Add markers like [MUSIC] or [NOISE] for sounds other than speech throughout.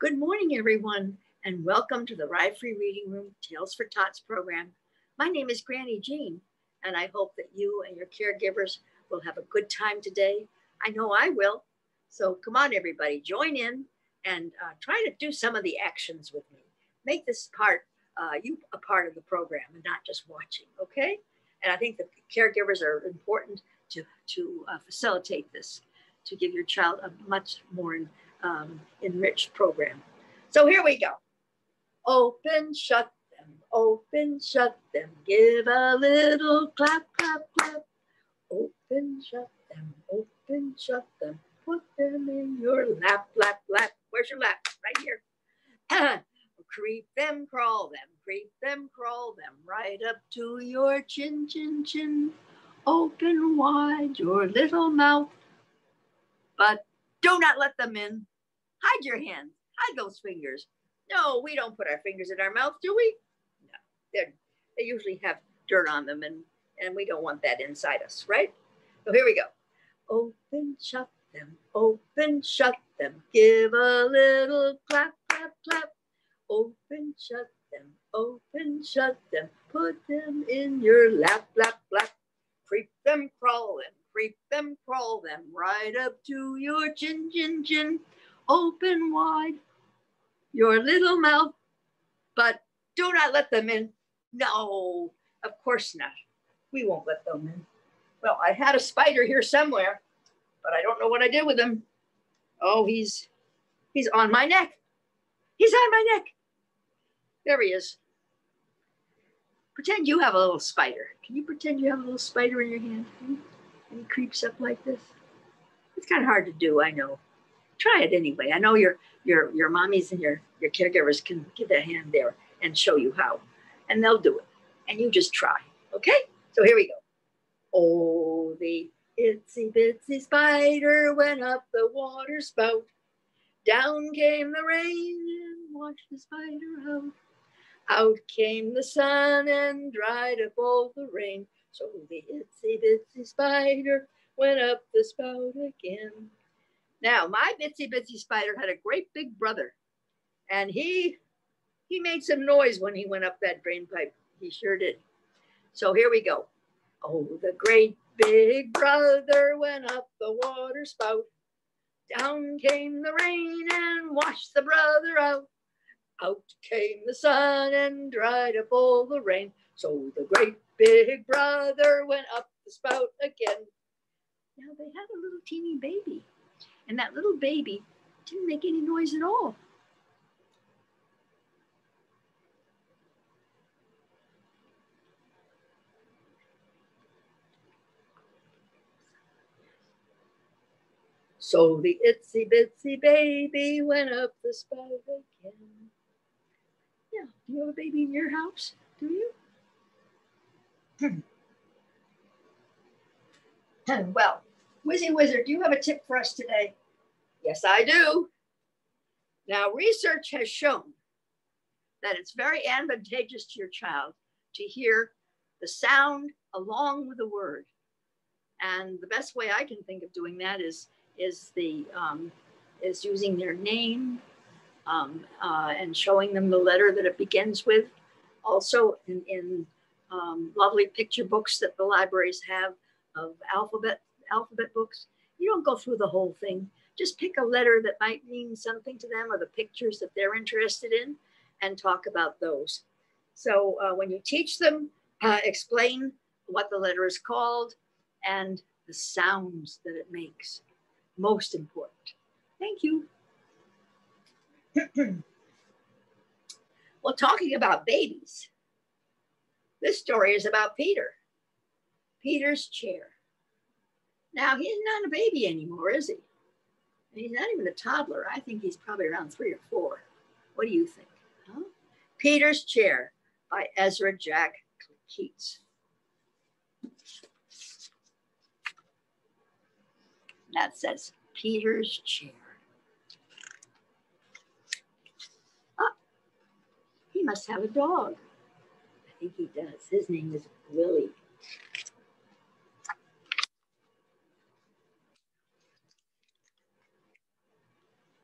Good morning, everyone, and welcome to the Rye Free Reading Room Tales for Tots program. My name is Granny Jean, and I hope that you and your caregivers will have a good time today. I know I will. So come on, everybody, join in and uh, try to do some of the actions with me. Make this part, uh, you a part of the program and not just watching, okay? And I think the caregivers are important to, to uh, facilitate this, to give your child a much more um, enriched program. So here we go. Open, shut them, open, shut them, give a little clap, clap, clap. Open, shut them, open, shut them, put them in your lap, lap, lap. Where's your lap? Right here. [CLEARS THROAT] creep them, crawl them, creep them, crawl them, right up to your chin, chin, chin. Open wide your little mouth, but do not let them in. Hide your hands, hide those fingers. No, we don't put our fingers in our mouth, do we? No, They're, they usually have dirt on them and, and we don't want that inside us, right? So here we go. Open, shut them, open, shut them. Give a little clap, clap, clap. Open, shut them, open, shut them. Put them in your lap, lap, lap. Creep them, crawl them, creep them, crawl them. Right up to your chin, chin, chin. Open wide your little mouth, but do not let them in. No, of course not. We won't let them in. Well, I had a spider here somewhere, but I don't know what I did with him. Oh, he's he's on my neck. He's on my neck. There he is. Pretend you have a little spider. Can you pretend you have a little spider in your hand? And he creeps up like this. It's kind of hard to do, I know. Try it anyway. I know your your your mommies and your your caregivers can give a hand there and show you how, and they'll do it. And you just try. Okay? So here we go. Oh, the itsy bitsy spider went up the water spout. Down came the rain and washed the spider out. Out came the sun and dried up all the rain. So the itsy bitsy spider went up the spout again. Now, my bitsy bitsy spider had a great big brother, and he he made some noise when he went up that drain pipe. He sure did. So here we go. Oh, the great big brother went up the water spout. Down came the rain and washed the brother out. Out came the sun and dried up all the rain. So the great big brother went up the spout again. Now they had a little teeny baby, and that little baby didn't make any noise at all. So the itsy bitsy baby went up the spout again. Yeah, do you have a baby in your house? Do you? [CLEARS THROAT] well, Wizzy Wizard, do you have a tip for us today? Yes, I do. Now, research has shown that it's very advantageous to your child to hear the sound along with the word. And the best way I can think of doing that is is the um, is using their name um, uh, and showing them the letter that it begins with. Also, in, in um, lovely picture books that the libraries have of alphabet alphabet books, you don't go through the whole thing. Just pick a letter that might mean something to them or the pictures that they're interested in and talk about those. So uh, when you teach them, uh, explain what the letter is called and the sounds that it makes most important. Thank you. [CLEARS THROAT] well, talking about babies, this story is about Peter, Peter's chair. Now, he's not a baby anymore, is he? He's not even a toddler. I think he's probably around three or four. What do you think? Huh? Peter's Chair by Ezra Jack Keats. that says Peter's chair. Ah, he must have a dog. I think he does. His name is Willie.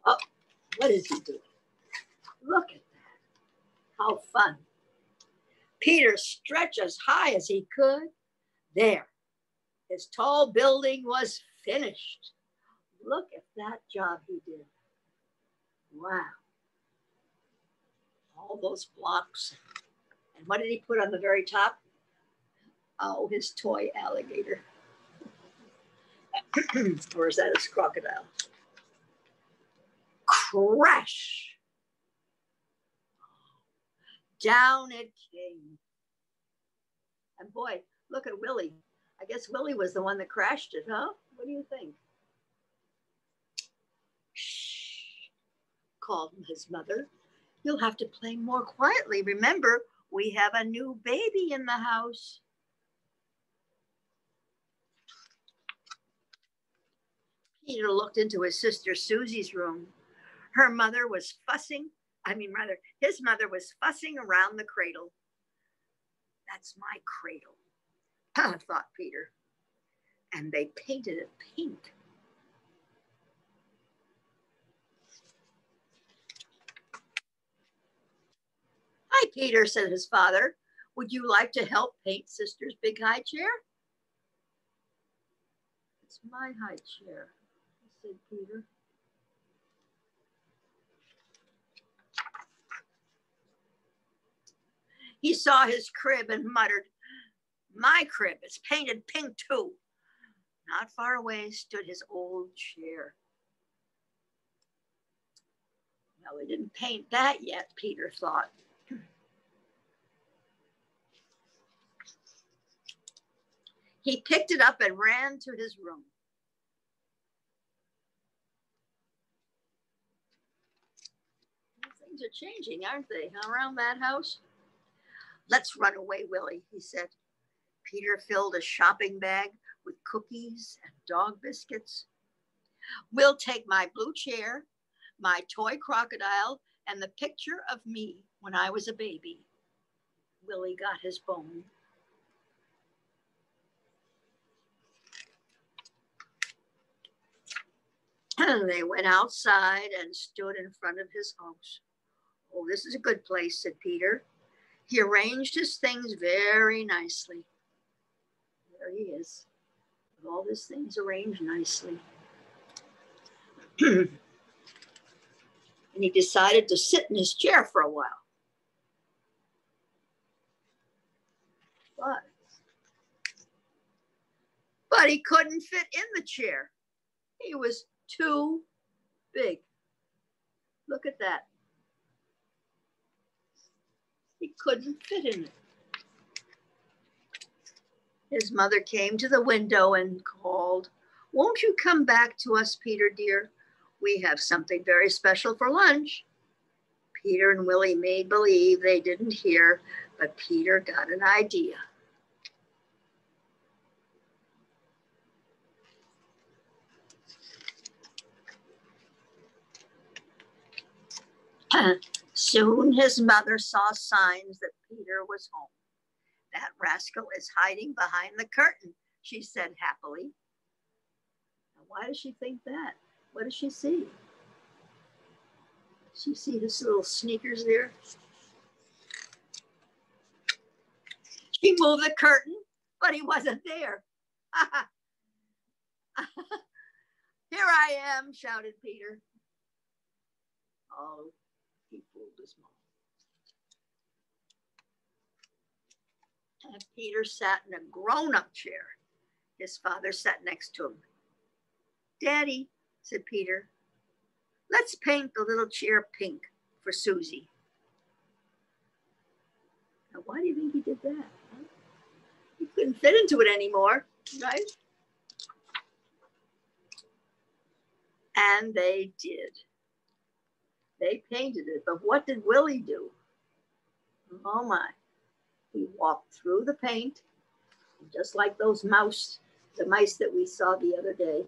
Oh, what is he doing? Look at that. How fun. Peter stretched as high as he could. There, his tall building was finished. Look at that job he did. Wow. All those blocks. And what did he put on the very top? Oh, his toy alligator. [CLEARS THROAT] or is that his crocodile? Crash. Down it came. And boy, look at Willie. I guess Willie was the one that crashed it, huh? What do you think? Shh, called his mother. You'll have to play more quietly. Remember, we have a new baby in the house. Peter looked into his sister Susie's room. Her mother was fussing, I mean, rather, his mother was fussing around the cradle. That's my cradle, [LAUGHS] thought Peter. And they painted it pink. Hi, Peter, said his father. Would you like to help paint sister's big high chair? It's my high chair, said Peter. He saw his crib and muttered, My crib is painted pink too. Not far away stood his old chair. Well, we didn't paint that yet, Peter thought. He picked it up and ran to his room. Things are changing, aren't they, around that house? Let's run away, Willie, he said. Peter filled a shopping bag with cookies and dog biscuits. We'll take my blue chair, my toy crocodile, and the picture of me when I was a baby. Willie got his bone. [CLEARS THROAT] they went outside and stood in front of his house. Oh, this is a good place, said Peter. He arranged his things very nicely. There he is, all his things arranged nicely. [CLEARS THROAT] and he decided to sit in his chair for a while. But, but he couldn't fit in the chair. He was too big. Look at that. He couldn't fit in it. His mother came to the window and called, Won't you come back to us, Peter, dear? We have something very special for lunch. Peter and Willie made believe they didn't hear, but Peter got an idea. Soon his mother saw signs that Peter was home. That rascal is hiding behind the curtain, she said happily. Now, why does she think that? What does she see? She see his little sneakers there? She moved the curtain, but he wasn't there. [LAUGHS] Here I am, shouted Peter. Oh, he fooled his. And Peter sat in a grown up chair. His father sat next to him. Daddy, said Peter, let's paint the little chair pink for Susie. Now, why do you think he did that? He couldn't fit into it anymore, right? And they did. They painted it, but what did Willie do? Oh my. He walked through the paint, just like those mouse, the mice that we saw the other day.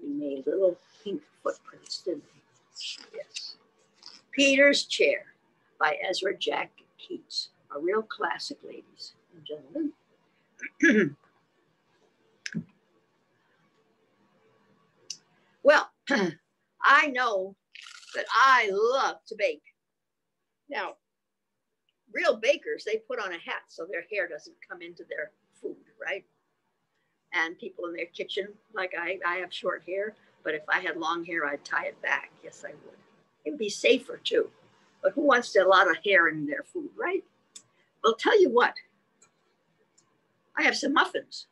He made little pink footprints, didn't he? Yes. Peter's Chair by Ezra Jack Keats, a real classic, ladies and gentlemen. [CLEARS THROAT] well, [CLEARS THROAT] I know but I love to bake. Now, real bakers, they put on a hat so their hair doesn't come into their food, right? And people in their kitchen, like I, I have short hair, but if I had long hair, I'd tie it back. Yes, I would. It would be safer too. But who wants a lot of hair in their food, right? Well, tell you what, I have some muffins.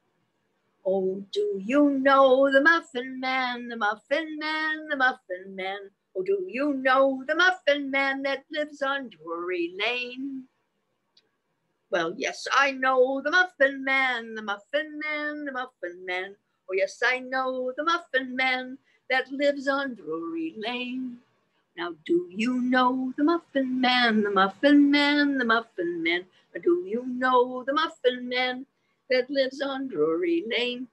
Oh, do you know the muffin man, the muffin man, the muffin man? Oh, do you know the muffin man that lives on Drury Lane? Well, yes, I know the muffin man, the muffin man, the muffin man. Oh, yes, I know the muffin man that lives on Drury Lane. Now, do you know the muffin man, the muffin man, the muffin man? Or do you know the muffin man that lives on Drury Lane?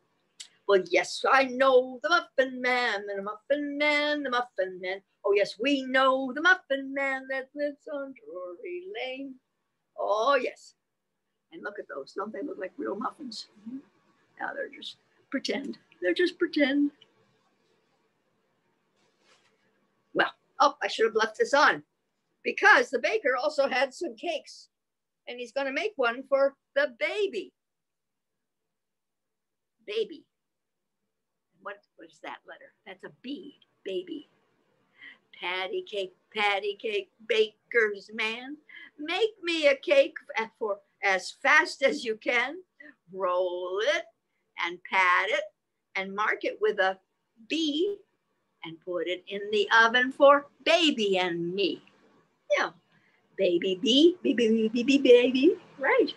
Well, yes, I know the muffin man, the muffin man, the muffin man. Oh, yes, we know the muffin man that lives on Drury Lane. Oh, yes. And look at those. Don't they look like real muffins? Now they're just pretend. They're just pretend. Well, oh, I should have left this on because the baker also had some cakes and he's going to make one for the baby. Baby. What was that letter? That's a B, baby. Patty cake, patty cake, baker's man. Make me a cake for as fast as you can, roll it and pat it and mark it with a B and put it in the oven for baby and me. Yeah, baby B, baby, baby, baby, right.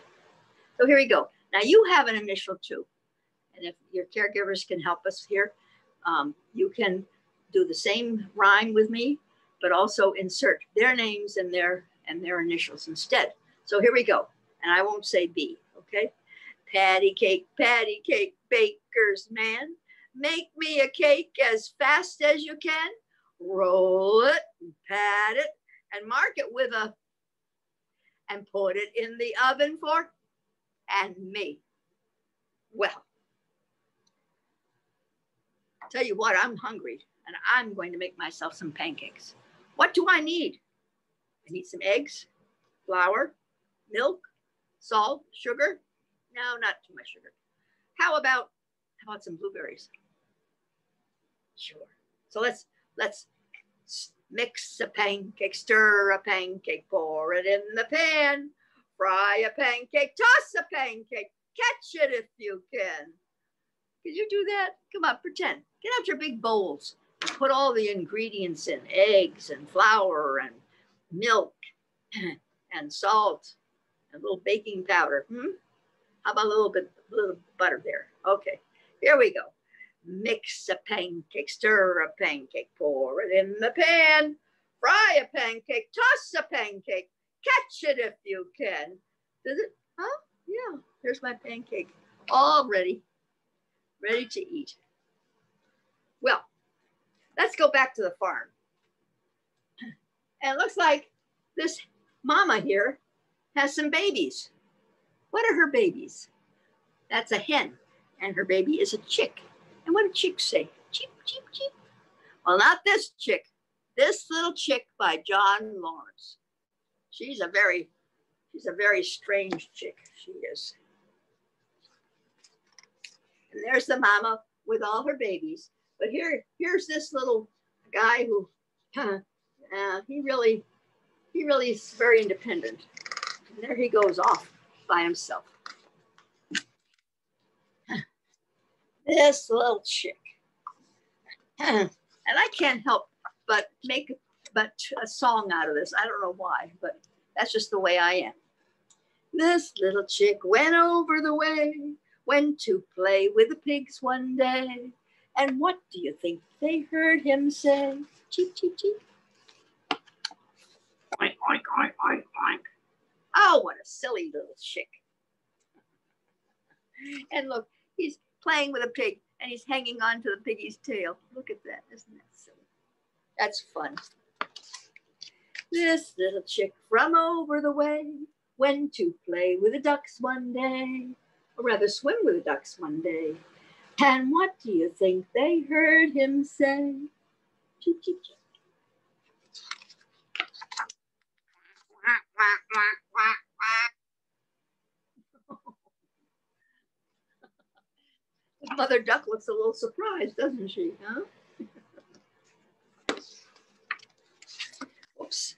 So here we go. Now you have an initial too. And if your caregivers can help us here, um, you can do the same rhyme with me, but also insert their names and their and their initials instead. So here we go and I won't say B, okay? Patty cake, patty cake, baker's man. Make me a cake as fast as you can. Roll it, and pat it, and mark it with a, and put it in the oven for, and me. Well, tell you what, I'm hungry and I'm going to make myself some pancakes. What do I need? I need some eggs, flour, milk, Salt, sugar? No, not too much sugar. How about how about some blueberries? Sure. So let's let's mix a pancake, stir a pancake, pour it in the pan, fry a pancake, toss a pancake, catch it if you can. Could you do that? Come on, pretend. Get out your big bowls and put all the ingredients in eggs and flour and milk [CLEARS THROAT] and salt and a little baking powder. Hmm? How about a little bit, a little butter there? Okay, here we go. Mix a pancake, stir a pancake, pour it in the pan, fry a pancake, toss a pancake, catch it if you can. Does it? Huh? Yeah, there's my pancake, all ready, ready to eat. Well, let's go back to the farm. And it looks like this mama here has some babies. What are her babies? That's a hen, and her baby is a chick. And what do chicks say? Cheep, cheep, cheep. Well, not this chick. This little chick by John Lawrence. She's a very, she's a very strange chick. She is. And there's the mama with all her babies. But here, here's this little guy who, uh, he really, he really is very independent. And there he goes off by himself. [LAUGHS] this little chick. [CLEARS THROAT] and I can't help but make but a song out of this. I don't know why, but that's just the way I am. This little chick went over the way, went to play with the pigs one day. And what do you think they heard him say? Cheep, cheep, cheep. Oink, oink, oink, oink, oink. Oh, what a silly little chick. And look, he's playing with a pig and he's hanging on to the piggy's tail. Look at that. Isn't that silly? That's fun. This little chick from over the way went to play with the ducks one day, or rather swim with the ducks one day. And what do you think they heard him say? [LAUGHS] Mother Duck looks a little surprised, doesn't she, huh? Oops.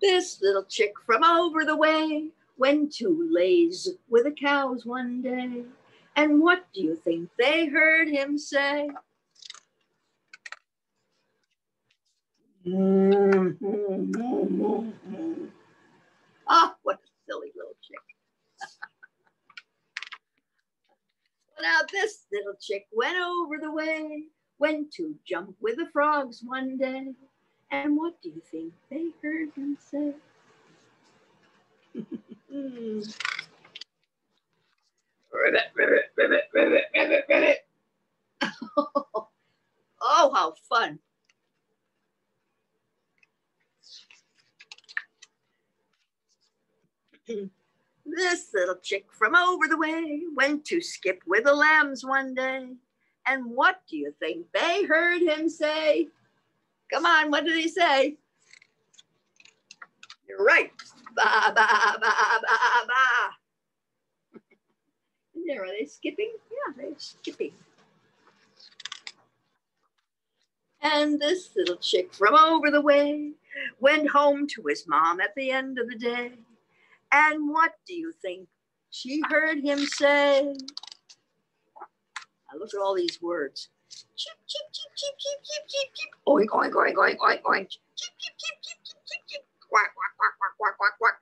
This little chick from over the way went to lays with the cows one day. And what do you think they heard him say? [LAUGHS] Ah, what a silly little chick. [LAUGHS] now this little chick went over the way, went to jump with the frogs one day. And what do you think they heard him say? [LAUGHS] ribbit, ribbit, ribbit, ribbit, ribbit, ribbit. oh, how fun. this little chick from over the way went to skip with the lambs one day. And what do you think they heard him say? Come on, what did he say? You're right. Ba, ba, ba, ba, ba. [LAUGHS] there, are they skipping? Yeah, they're skipping. And this little chick from over the way went home to his mom at the end of the day. And what do you think she heard him say? Now look at all these words. Cheep, cheep, cheep, cheep, cheep, cheep, cheep, cheep. Oink, oink, oink, oink, oink, oink. Cheep, cheep, cheep, cheep, cheep, cheep, cheep. Quack, quack, quack, quack, quack, quack, quack.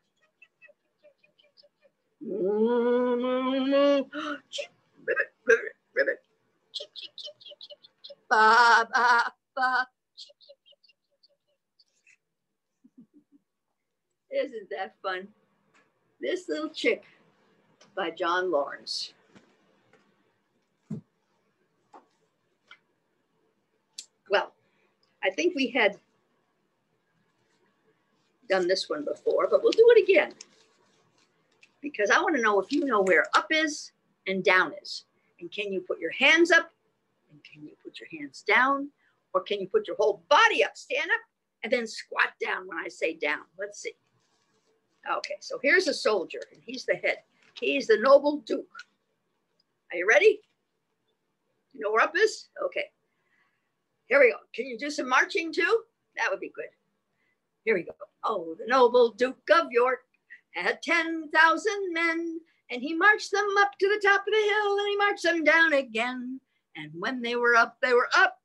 Cheep, ribbit, ribbit, ribbit. Cheep, cheep, cheep, cheep, cheep, cheep, cheep. Ba, ba, ba. Cheep, cheep, cheep, cheep, cheep, cheep. Isn't that fun? This Little Chick by John Lawrence. Well, I think we had done this one before, but we'll do it again because I want to know if you know where up is and down is. And can you put your hands up and can you put your hands down or can you put your whole body up, stand up and then squat down when I say down? Let's see. Okay, so here's a soldier, and he's the head. He's the noble duke. Are you ready? You know where up is? Okay. Here we go. Can you do some marching too? That would be good. Here we go. Oh, the noble Duke of York had 10,000 men, and he marched them up to the top of the hill, and he marched them down again. And when they were up, they were up,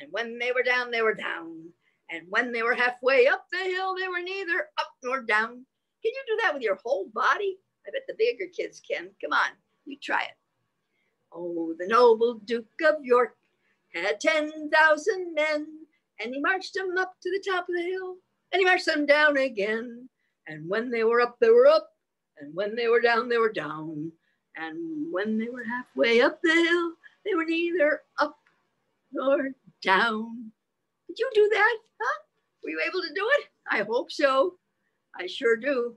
and when they were down, they were down. And when they were halfway up the hill, they were neither up nor down. Can you do that with your whole body? I bet the bigger kids can. Come on, you try it. Oh, the noble Duke of York had 10,000 men, and he marched them up to the top of the hill, and he marched them down again. And when they were up, they were up, and when they were down, they were down. And when they were halfway up the hill, they were neither up nor down. Did you do that? Huh? Were you able to do it? I hope so. I sure do.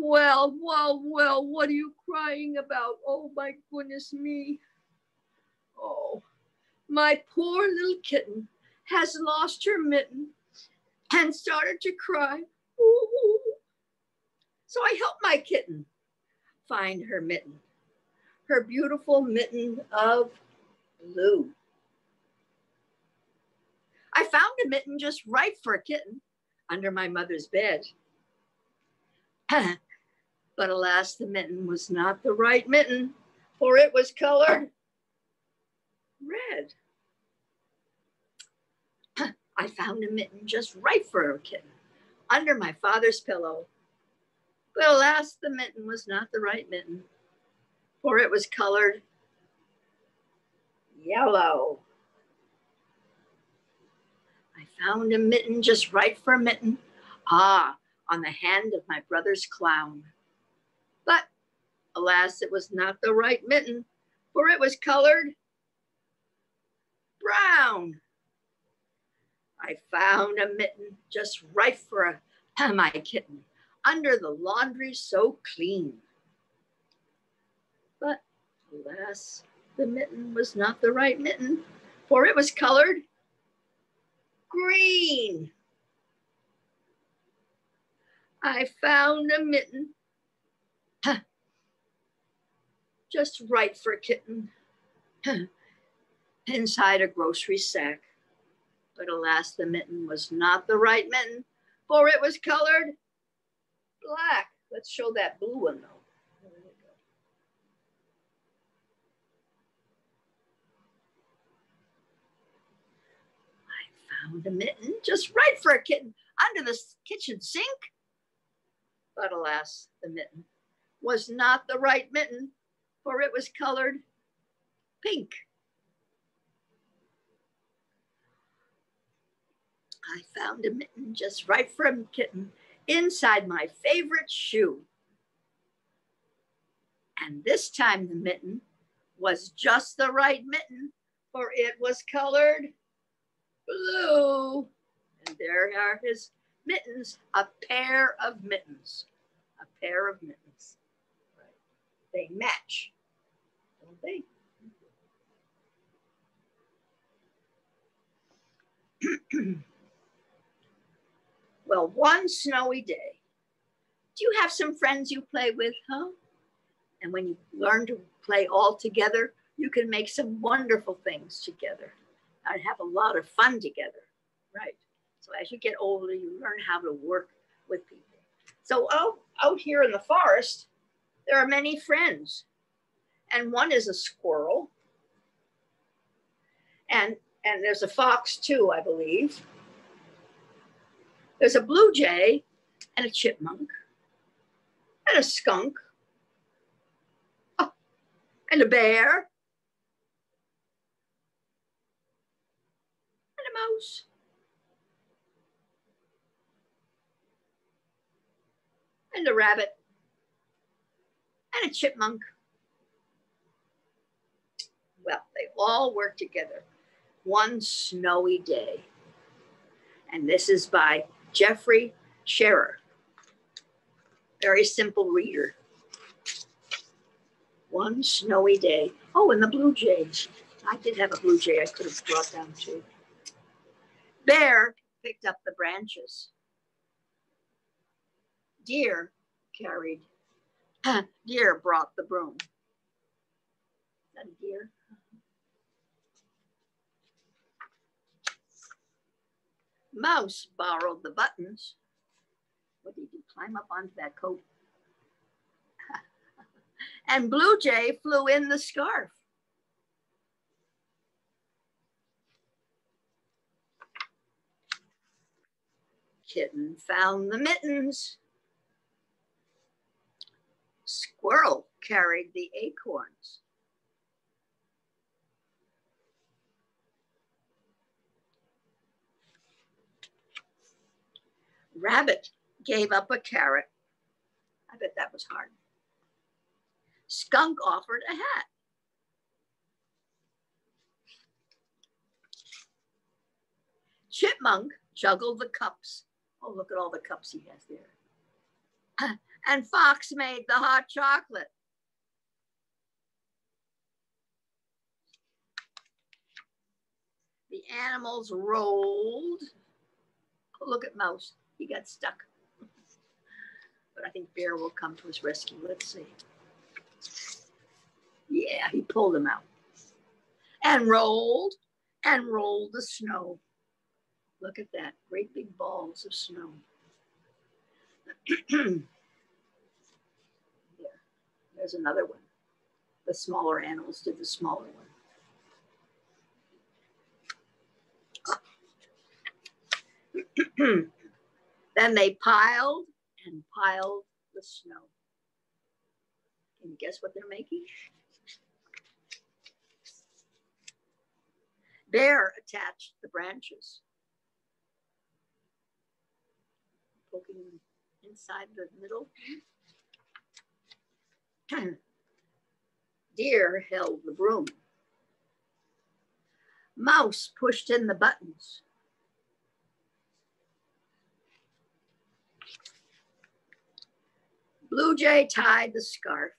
Well, well, well, what are you crying about? Oh, my goodness me. Oh, my poor little kitten has lost her mitten and started to cry. Ooh. So I helped my kitten find her mitten, her beautiful mitten of blue. I found a mitten just right for a kitten under my mother's bed. [LAUGHS] but alas, the mitten was not the right mitten, for it was colored red. [CLEARS THROAT] I found a mitten just right for a kitten under my father's pillow. But alas, the mitten was not the right mitten, for it was colored yellow. I found a mitten just right for a mitten. Ah, on the hand of my brother's clown. Alas, it was not the right mitten, for it was colored brown. I found a mitten just right for a, my kitten under the laundry so clean. But alas, the mitten was not the right mitten, for it was colored green. I found a mitten just right for a kitten [CLEARS THROAT] inside a grocery sack. But alas, the mitten was not the right mitten, for it was colored black. Let's show that blue one though. I found a mitten just right for a kitten under the kitchen sink. But alas, the mitten was not the right mitten, for it was colored pink. I found a mitten just right for a kitten inside my favorite shoe. And this time the mitten was just the right mitten, for it was colored blue. And there are his mittens, a pair of mittens, a pair of mittens. They match, well, one snowy day, do you have some friends you play with, huh? And when you learn to play all together, you can make some wonderful things together and have a lot of fun together, right? So as you get older, you learn how to work with people. So out, out here in the forest, there are many friends. And one is a squirrel. And, and there's a fox too, I believe. There's a blue jay and a chipmunk and a skunk oh, and a bear and a mouse and a rabbit and a chipmunk. Well, they all work together one snowy day. And this is by Jeffrey Scherer. Very simple reader. One snowy day. Oh, and the blue jays. I did have a blue jay I could have brought down too. Bear picked up the branches deer carried, [CLEARS THROAT] deer brought the broom. Is that a deer? Mouse borrowed the buttons. What did he Climb up onto that coat. [LAUGHS] and Blue Jay flew in the scarf. Kitten found the mittens. Squirrel carried the acorns. Rabbit gave up a carrot. I bet that was hard. Skunk offered a hat. Chipmunk juggled the cups. Oh, look at all the cups he has there. [CLEARS THROAT] and Fox made the hot chocolate. The animals rolled. Oh, look at Mouse. He got stuck. but I think Bear will come to his rescue. Let's see. Yeah, he pulled him out. And rolled and rolled the snow. Look at that. Great big balls of snow. [CLEARS THROAT] There's another one. The smaller animals did the smaller one. [CLEARS THROAT] then they piled and piled the snow. Can you guess what they're making? Bear attached the branches, poking inside the middle. [CLEARS THROAT] Deer held the broom. Mouse pushed in the buttons. Blue Jay tied the scarf.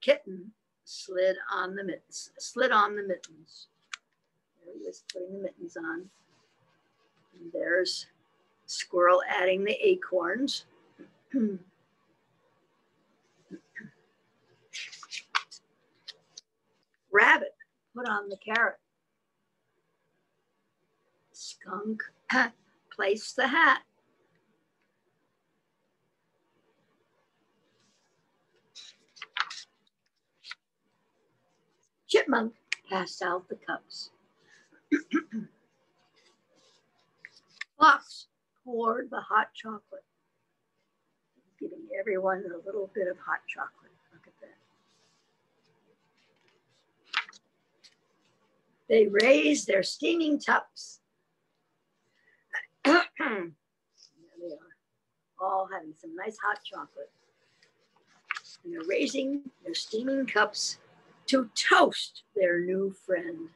Kitten slid on the mittens, slid on the mittens. There he is putting the mittens on. And there's Squirrel adding the acorns. [CLEARS THROAT] Rabbit put on the carrot. Skunk [CLEARS THROAT] placed the hat. Chipmunk passed out the cups. [CLEARS THROAT] Fox poured the hot chocolate, giving everyone a little bit of hot chocolate. Look at that. They raised their steaming cups. [CLEARS THROAT] there they are, all having some nice hot chocolate. And they're raising their steaming cups to toast their new friend.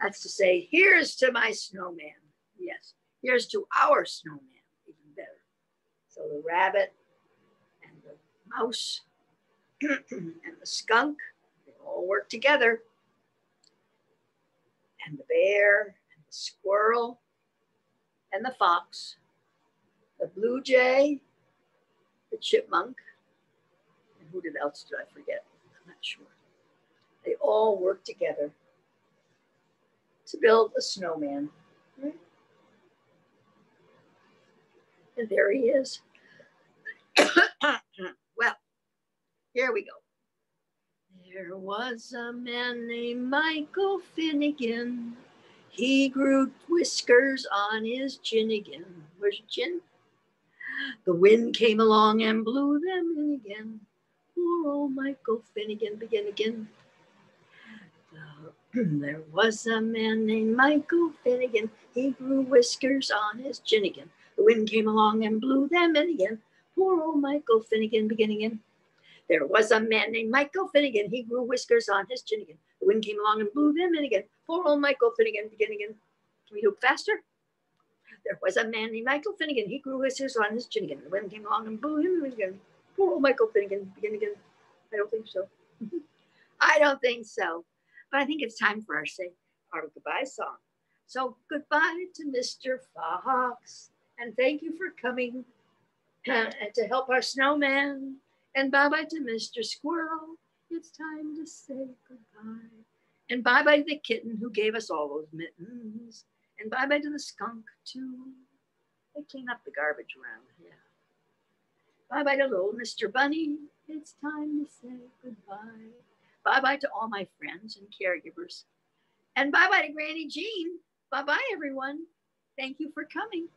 That's to say, here's to my snowman. Yes, here's to our snowman, even better. So the rabbit and the mouse [CLEARS THROAT] and the skunk, they all work together. And the bear and the squirrel and the fox, the blue jay, the chipmunk, and who did else did I forget? I'm not sure. They all work together to build a snowman. And there he is. [COUGHS] well, here we go. There was a man named Michael Finnegan. He grew whiskers on his chin again. Where's your chin? The wind came along and blew them in again. Poor old Michael Finnegan begin again. There was a man named Michael Finnegan. He grew whiskers on his chin again. The wind came along and blew them in again. Poor old Michael Finnegan beginning again. There was a man named Michael Finnegan. He grew whiskers on his chin again. The wind came along and blew them in again. Poor old Michael Finnegan beginning again. Can we do faster? There was a man named Michael Finnegan. He grew whiskers on his chin again. The wind came along and blew him in again. Poor old Michael Finnegan beginning again. I don't think so. [LAUGHS] I don't think so. But I think it's time for our say our goodbye song. So goodbye to Mr. Fox, and thank you for coming [CLEARS THROAT] uh, to help our snowman. And bye bye to Mr. Squirrel. It's time to say goodbye. And bye bye to the kitten who gave us all those mittens. And bye bye to the skunk too. They clean up the garbage around. here. Bye bye to little Mr. Bunny. It's time to say goodbye. Bye bye to all my friends and caregivers. And bye bye to Granny Jean. Bye bye, everyone. Thank you for coming.